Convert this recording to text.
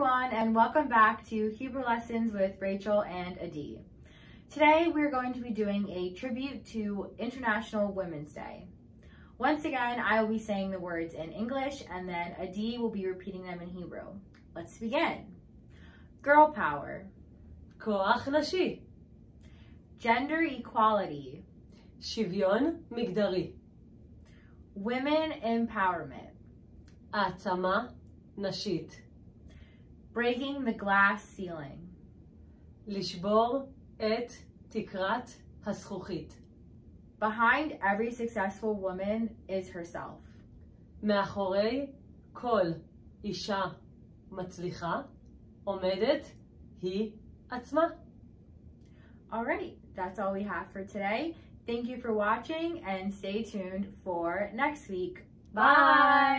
everyone and welcome back to Hebrew Lessons with Rachel and Adi. Today we're going to be doing a tribute to International Women's Day. Once again, I will be saying the words in English and then Adi will be repeating them in Hebrew. Let's begin. Girl power. Koach nashi. Gender equality. Shivyon migdari. Women empowerment. Atama nashit breaking the glass ceiling, לשבור את תקרת הזכוכית. behind every successful woman is herself. מאחורי כל אישה מצליחה עומדת היא עצמה. All right, that's all we have for today. Thank you for watching and stay tuned for next week. Bye.